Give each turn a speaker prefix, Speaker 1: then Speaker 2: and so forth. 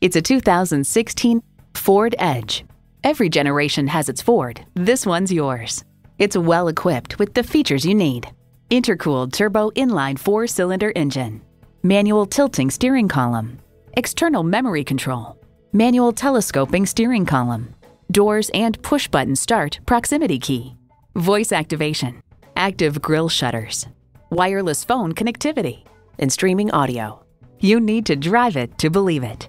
Speaker 1: It's a 2016 Ford Edge. Every generation has its Ford. This one's yours. It's well equipped with the features you need. Intercooled turbo inline four-cylinder engine, manual tilting steering column, external memory control, manual telescoping steering column, doors and push-button start proximity key, voice activation, active grille shutters, wireless phone connectivity, and streaming audio. You need to drive it to believe it.